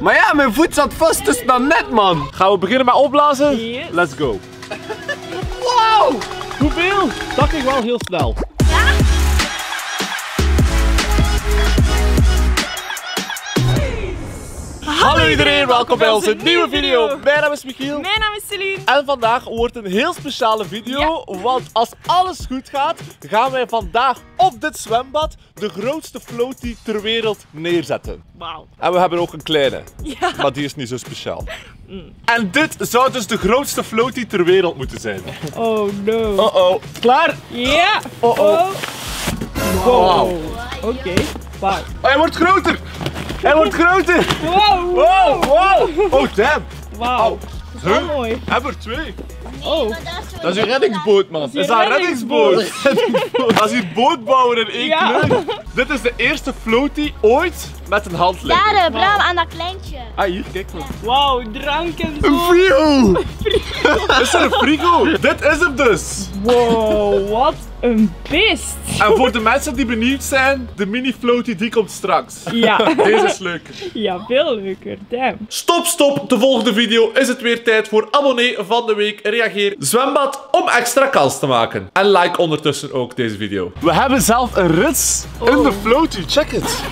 Maar ja, mijn voet zat vast tussen dat net, man. Gaan we beginnen met opblazen? Yes. Let's go. Wow! Hoeveel? Dat ging wel heel snel. Hallo iedereen, welkom bij onze nieuwe video. Mijn naam is Michiel. Mijn naam is Celine. En vandaag wordt een heel speciale video, want als alles goed gaat, gaan wij vandaag op dit zwembad de grootste floatie ter wereld neerzetten. Wauw. En we hebben ook een kleine, Ja. maar die is niet zo speciaal. En dit zou dus de grootste floatie ter wereld moeten zijn. Oh no. Oh oh. Klaar? Ja. Oh oh. Wow. Oké. Oh, hij wordt groter! Hij wordt groter! Wow. Wow, wow! Oh, damn! Wauw. Dat is wel Huh? mooi. Hebben er twee. Oh. Dat is een reddingsboot, man. is Dat is een een reddingsboot. Dat is hier bootbouwer in één Ja. kleur. Dit is de eerste floatie ooit met een handlegger. Daar, Bram, aan dat kleintje. Ah, hier, kijk maar. Wauw. Drank en Een zo. frigo! Is er een frigo? Dit is hem dus! Wow. Wat een beest. En voor de mensen die benieuwd zijn, de mini floatie die komt straks. Ja. Deze is leuker. Ja, veel leuker. Damn. Stop, stop. De volgende video is het weer tijd voor abonnee van de week. Reageer zwembad om extra kans te maken. En like ondertussen ook deze video. We hebben zelf een rits in de floatie. Check het.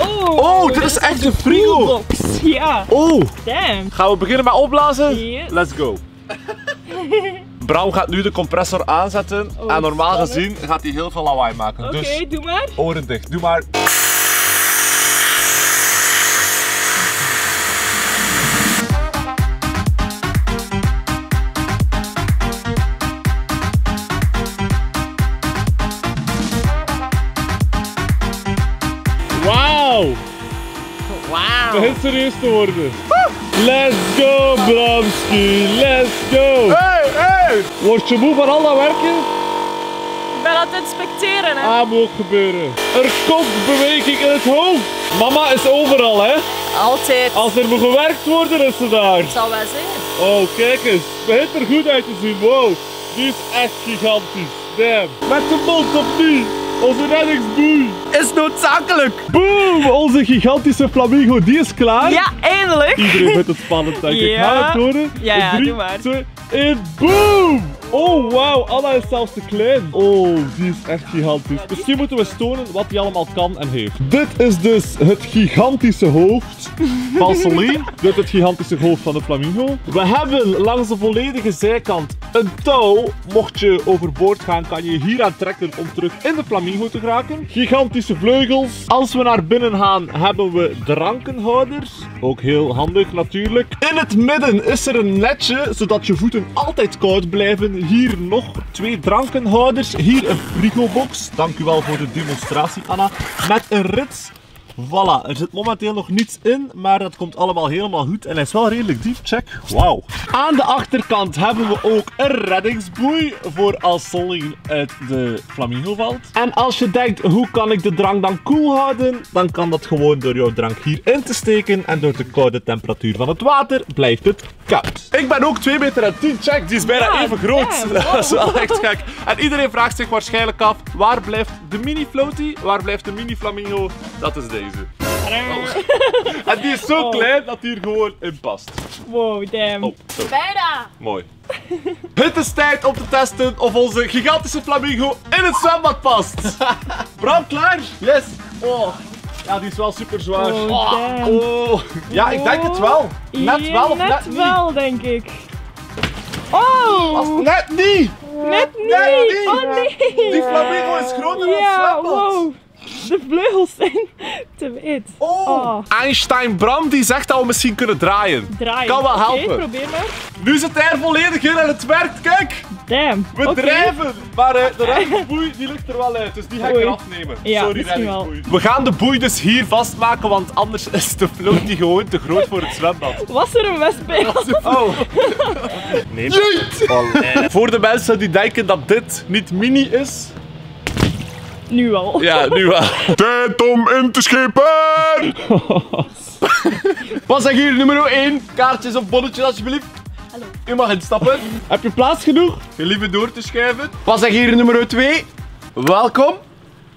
Oh. Oh, dit is echt een frigo. Ja. Oh. Damn. Gaan we beginnen met opblazen? Yes. Let's go. Bram gaat nu de compressor aanzetten. Oh, en normaal spannend. gezien gaat hij heel veel lawaai maken. Oké, Dus doe maar. oren dicht. Doe maar. Wauw! Wauw. begint serieus te worden. Let's go, Bramski. Let's go. Hey, Wordt Word je moe van al dat werken? Ik ben aan het inspecteren, hè. Ah, moet ook gebeuren. Er komt beweging in het hoofd. Mama is overal, hè? Altijd. Als er moet gewerkt worden, is ze daar. Dat zal wel zijn. Oh, kijk eens. Het begint er goed uit te zien. Wow. Die is echt gigantisch. Damn. Met de mond die. Onze reddingsboei. Is noodzakelijk. Boom! Onze gigantische flamingo, die is klaar. Ja, eindelijk. Iedereen vindt het spannend, denk ik. Ja. Ga het. Ja, ja, drie, doe maar. and boom! Oh, wauw, Anna is zelfs te klein. Oh, die is echt gigantisch. Misschien moeten we tonen wat hij allemaal kan en heeft. Dit is dus het gigantische hoofd van Celine. Dit is het gigantische hoofd van de flamingo. We hebben langs de volledige zijkant een touw. Mocht je overboord gaan, kan je hier aan trekken om terug in de flamingo te geraken. Gigantische vleugels. Als we naar binnen gaan, hebben we drankenhouders. Ook heel handig natuurlijk. In het midden is er een netje, zodat je voeten altijd koud blijven. Hier nog twee drankenhouders. Hier een frigobox. Dank u wel voor de demonstratie, Anna. Met een rits. Voilà, er zit momenteel nog niets in, maar dat komt allemaal helemaal goed. En hij is wel redelijk diep, check. Wauw. Aan de achterkant hebben we ook een reddingsboei voor als Celine uit de flamingo valt. En als je denkt, hoe kan ik de drank dan koel houden? Dan kan dat gewoon door jouw drank hierin te steken. En door de koude temperatuur van het water blijft het koud. Ik ben ook 2 meter en 10, check. Die is bijna Ja, even groot. damn, Dat is wel echt gek. En iedereen vraagt zich waarschijnlijk af, waar blijft de mini floaty? Waar blijft de mini flamingo? Dat is deze. En die is zo Oh. klein dat die er gewoon in past. Wow, damn. Oh. Bijna. Mooi. Het is tijd om te testen of onze gigantische flamingo in het zwembad past. Bram, klaar? Yes. Oh. Ja, die is wel super zwaar. Oh, oh. damn. oh. Ja, ik denk het wel. Net wel of net, net niet? wel, denk ik. Oh! Net niet. Net niet! net niet. Oh nee! Die flamingo is groter dan het Ja, zwembad. wow. De vleugels zijn te wit. Oh. Oh. Einstein Bram die zegt dat we misschien kunnen draaien. Draaien. Kan wel Oké, helpen. probeer maar. Nu zit hij er volledig in en het werkt, kijk. Damn. We drijven, maar eh, de reddingsboei die ligt er wel uit, dus die ga ik eraf nemen. Ja, Sorry reddingsboei. We gaan de boei dus hier vastmaken, want anders is de float die gewoon te groot voor het zwembad. Was er een wesp bij? Oh. Nee. Voor de mensen die denken dat dit niet mini is. Nu al. Ja, nu wel. Tijd om in te schepen! Wat nummer 1? Kaartjes of bonnetjes alsjeblieft. Hallo. U mag instappen. Heb je plaats genoeg? Gelieve door te schuiven. Zeg hier nummer 2? Welkom.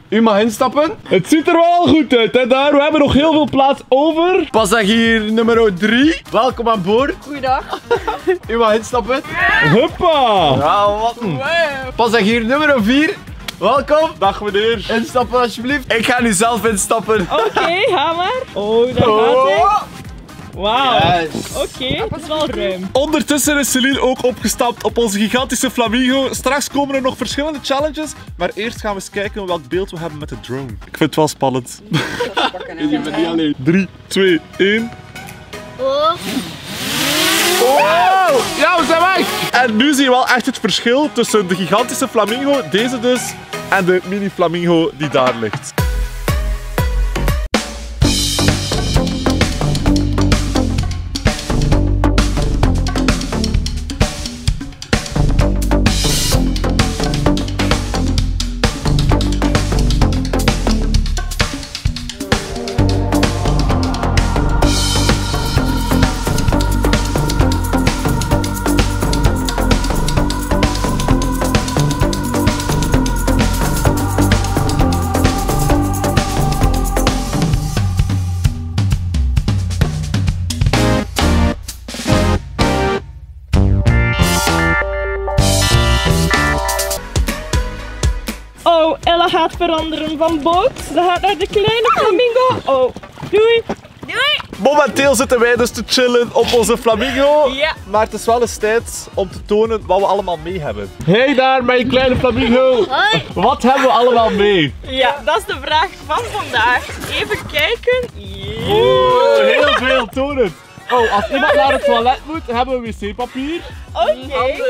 U mag instappen. Het ziet er wel goed uit, hè, daar. We hebben nog heel veel plaats over. Passagier nummer 3. Welkom aan boord. Goeiedag. U mag instappen. Huppa. Ja, wat een... Passagier nummer 4. Welkom. Dag, meneer. Instappen alsjeblieft. Ik ga nu zelf instappen. Oké, ga maar. Oh, daar gaat hij. Oh. Wauw. Yes. Oké, het is wel ruim. Ondertussen is Celine ook opgestapt op onze gigantische flamingo. Straks komen er nog verschillende challenges. Maar eerst gaan we eens kijken welk beeld we hebben met de drone. Ik vind het wel spannend. Je bent niet alleen. 3, 2, 1. Wow. Ja, we zijn weg. En nu zie je wel echt het verschil tussen de gigantische flamingo, deze dus, en de mini flamingo die daar ligt. Veranderen van boot. Ze gaat naar de kleine flamingo. Oh, doei. Doei. Momenteel zitten wij dus te chillen op onze flamingo. Ja. Maar het is wel eens tijd om te tonen wat we allemaal mee hebben. Hey daar, mijn kleine flamingo. Hoi. Wat hebben we allemaal mee? Ja, dat is de vraag van vandaag. Even kijken. Ja. Oh, heel veel, toon het. Oh, als iemand naar het toilet moet, hebben we wc-papier. Oké,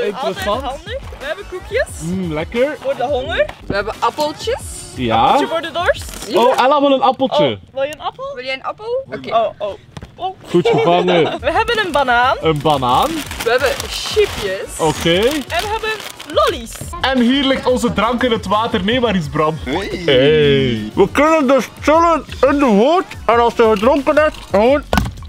Interessant. altijd handig. We hebben koekjes Mm, lekker. voor de honger. We hebben appeltjes. Ja. voor de dorst. Oh, Ella wil een appeltje. Oh, wil je een appel? Wil jij een appel? Oké. Oh, oh. oh. Goed gevangen. We hebben een banaan Een banaan. We hebben chipjes. Oké. en we hebben lollies. En hier ligt onze drank in het water. Nee, maar eens Bram. Hey. We kunnen dus chillen in de woord. En als je gedronken hebt, gewoon...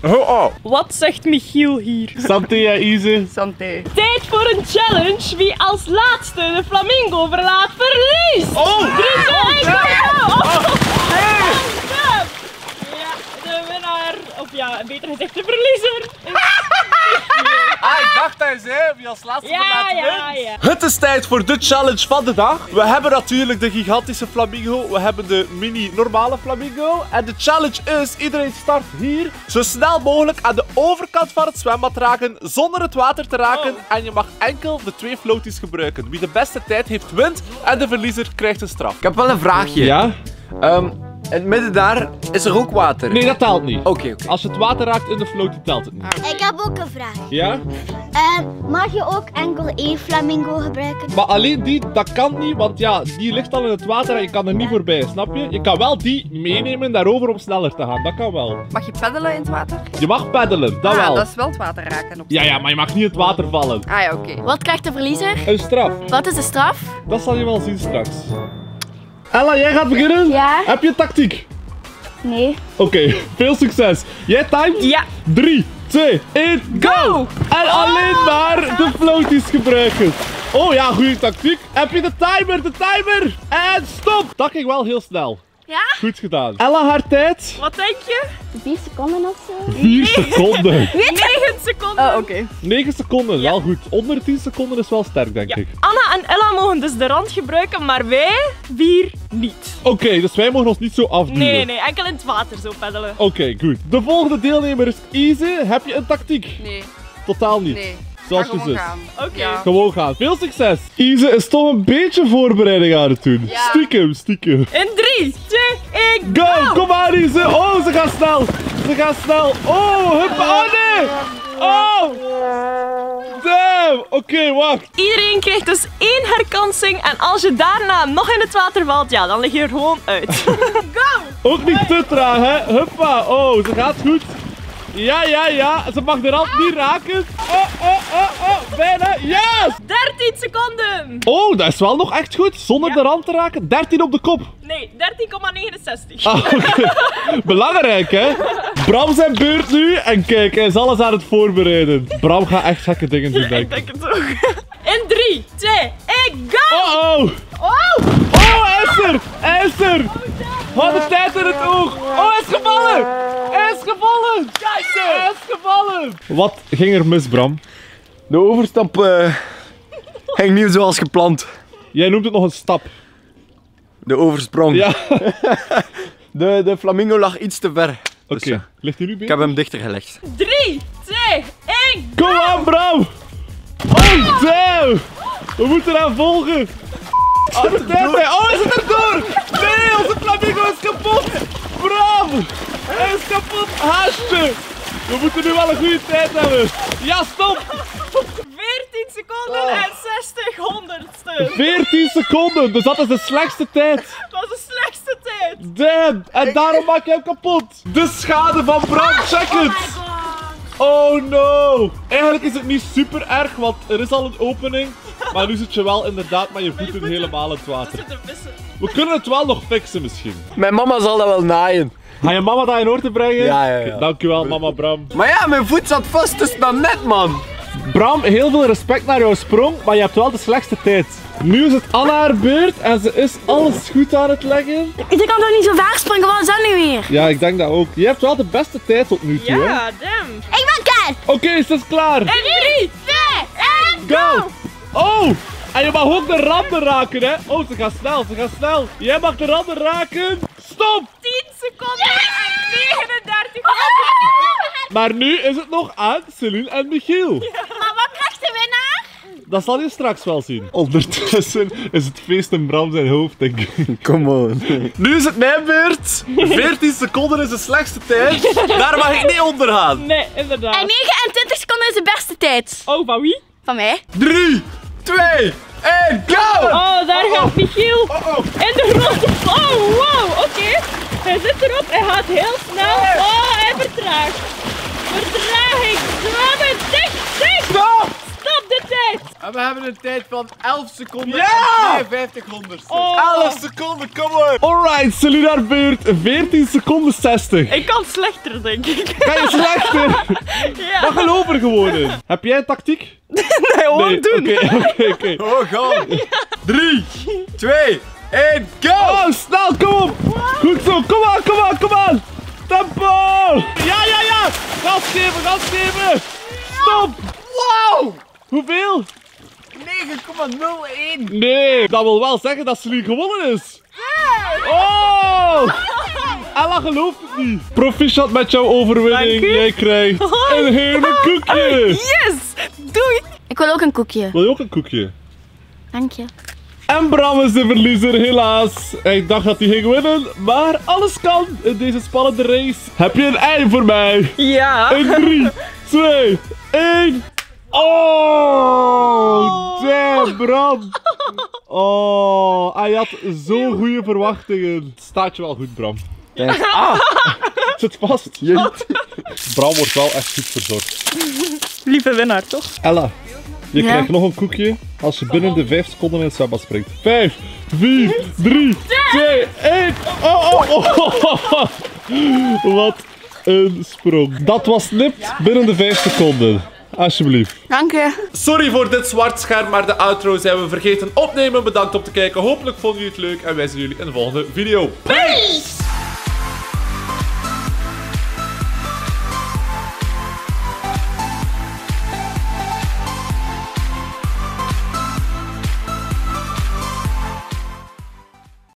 Oh. Wat zegt Michiel hier? Santé, ja, Ize. Santé. Tijd voor een challenge. Wie als laatste de flamingo verlaat, verliest. Oh! Drie, twee, go, go. Oh. Ja, de winnaar, of ja, beter gezegd de verliezer. Ah, ik dacht hij zei wie als laatste Ja, ja, wint. ja. Het is tijd voor de challenge van de dag. We hebben natuurlijk de gigantische flamingo. We hebben de mini normale flamingo. En de challenge is, iedereen start hier. Zo snel mogelijk aan de overkant van het zwembad raken. Zonder het water te raken. En je mag enkel de twee floaties gebruiken. Wie de beste tijd heeft, wint. En de verliezer krijgt een straf. Ik heb wel een vraagje. Ja? Ehm, in het midden daar is er ook water. Nee, dat telt niet. Oké, oké. Als je het water raakt in de floatie, telt het niet. Ik heb ook een vraag. Ja? Ehm, mag je ook enkel één flamingo gebruiken? Maar alleen die, dat kan niet, want ja, die ligt al in het water en je kan er niet voorbij, snap je? Je kan wel die meenemen daarover om sneller te gaan, dat kan wel. Mag je peddelen in het water? Je mag peddelen, dat ah, wel. dat is wel het water raken. Op Ja, ja, maar je mag niet in het water vallen. Ah ja, oké. Wat krijgt de verliezer? Een straf, Wat is de straf? dat zal je wel zien straks. Ella, jij gaat beginnen? Ja. Heb je tactiek? Nee. Oké, veel succes. Jij timed? Ja. 3, 2, 1, go! En alleen maar de floaties gebruiken. Oh ja, goede tactiek. Heb je de timer, de timer? En stop! Dat ging wel heel snel. Ja? Goed gedaan. Ella, haar tijd? Wat denk je? Vier seconden of zo? 4 seconden. 9 seconden. Oh, oké. 9 seconden, wel goed. Onder 10 seconden is wel sterk, denk Ja. ik. Anna en Ella mogen dus de rand gebruiken, maar wij vier niet. Oké, dus wij mogen ons niet zo afduwen. Nee, nee, nee, enkel in het water zo peddelen. Oké, goed. De volgende deelnemer is Easy. Heb je een tactiek? Nee, Totaal niet. nee. Zoals gaan. Oké. Ja. Gewoon gaan. Veel succes. Easy is toch een beetje voorbereiding aan het doen. Ja. Stiekem, stiekem. In 3, 2, 1, Go! Kom aan, Easy. Oh, ze gaan snel. Ze gaan snel. Oh, hup. Oh, nee. Oh. Damn. Oké, wacht. Iedereen krijgt dus één herkansing en als je daarna nog in het water valt, ja, dan lig je er gewoon uit. Go! Ook niet te traag, hè. Huppa. Oh, ze gaat goed. Ja, ja, ja. Ze mag de rand niet raken. Oh, oh, oh, oh. Bijna. Yes! 13 seconden! Oh, dat is wel nog echt goed. Zonder Ja. de rand te raken. 13 op de kop. Nee, 13,69. Ah. Belangrijk, hè? Bram zijn beurt nu. En kijk, hij is alles aan het voorbereiden. Bram gaat echt gekke dingen doen, denk Ik ik. denk het ook. In 3, 2, 1, go! Oh, oh. Oh! Oh, hij is is er! Hij is er! Hou de tijd in het oog! Oh, hij is gevallen! Hij is gevallen! Hij is gevallen! Wat ging er mis, Bram? De overstap eh, ging niet zoals gepland. Jij noemt het nog een stap. De oversprong. Ja. De, de flamingo lag iets te ver. Oké, Dus, eh, ligt hij nu ik beter? heb hem dichter gelegd. 3, 2, 1. Kom aan, Bram! Oh, damn! We moeten hem volgen! Oh, de tijd bij- oh, hij zit er door! Nee, onze flamingo is kapot! Bram! Hij haastje! We moeten nu wel een goede tijd hebben. Ja, stop! 14 seconden en 60 honderdste. 14 seconden, dus dat is de slechtste tijd. Dat was de slechtste tijd. Damn! En daarom maak je hem kapot. De schade van Bram, check het! Oh no! Eigenlijk is het niet super erg, want er is al een opening. Maar nu zit je wel inderdaad met je voeten helemaal in het water. Er. We kunnen het wel nog fixen misschien. Mijn mama zal dat wel naaien. Ga je mama dat in orde brengen? Ja, ja, ja. Dankjewel, mama Bram. Maar ja, mijn voet zat vast tussen dat net, man. Bram, heel veel respect naar jouw sprong, maar je hebt wel de slechtste tijd. Nu is het Anna haar beurt en ze is alles goed aan het leggen. Ik kan toch niet zo ver springen, wat is dat nu weer? Ja, ik denk dat ook. Je hebt wel de beste tijd tot nu toe, hè? Ja, damn. Ik ben klaar. Oké, ze is klaar. En 3, 2, 1. Go! Oh! En je mag ook de randen raken, hè? Oh, ze gaat snel, ze gaat snel. Jij mag de randen raken. Stop! 10 seconden en 39 Maar nu is het nog aan Celine en Michiel. Maar wat krijgt de winnaar? Dat zal je straks wel zien. Ondertussen is het feest in Bram zijn hoofd, denk ik. Come on. Nu is het mijn beurt. 14 seconden is de slechtste tijd. Daar mag ik niet onder gaan. Nee, inderdaad. En 29 seconden is de beste tijd. Oh, van wie? Van mij. 3, 2, 1, go! Oh, daar gaat Michiel. In de grond. Oh, wow, oké. Hij zit erop, hij gaat heel snel. Oh, hij vertraagt. Vertraging. Zwemmen. Stop! De tijd. En we hebben een tijd van 11 seconden Ja! en 52 honderdste. Oh, 11 seconden, kom maar. Alright, Celine haar beurt. 14 seconden 60. ik kan slechter, denk ik. Ga je slechter? Ja. Maar geloof er gewoon in. Heb jij een tactiek? Nee, gewoon Nee, doen. Oké, oké, oké. Oh, go! 3, 2, 1, go! Oh, snel, kom op. Goed zo, kom aan, kom aan, kom aan. Tempo. Ja, ja, ja. Gas geven, gas geven. Stop. Wow! Hoeveel? 9,01! Nee, dat wil wel zeggen dat Celine gewonnen is. Oh! Ella gelooft het niet. Proficiat met jouw overwinning. Jij krijgt een heerlijk koekje. Yes, doei. Ik wil ook een koekje. Wil je ook een koekje? Dank je. En Bram is de verliezer, helaas. Ik dacht dat hij ging winnen, maar alles kan in deze spannende race. Heb je een ei voor mij? Ja. In 3, 2, 1. Oh, damn, Bram. Oh, hij had zo'n goede verwachtingen. Het staat je wel goed, Bram. Ah, Het zit vast. jeet. Bram wordt wel echt goed verzorgd. Lieve winnaar, toch? Ella, je Ja? krijgt nog een koekje als je binnen de 5 seconden in het zwembad springt. 5, 4, 3, 2, 1. Oh, oh, oh. Wat een sprong. Dat was nipt binnen de 5 seconden. Alsjeblieft. Dank je. Sorry voor dit zwart scherm, maar de outro zijn we vergeten opnemen. Bedankt om te kijken. Hopelijk vonden jullie het leuk en wij zien jullie in de volgende video. Peace!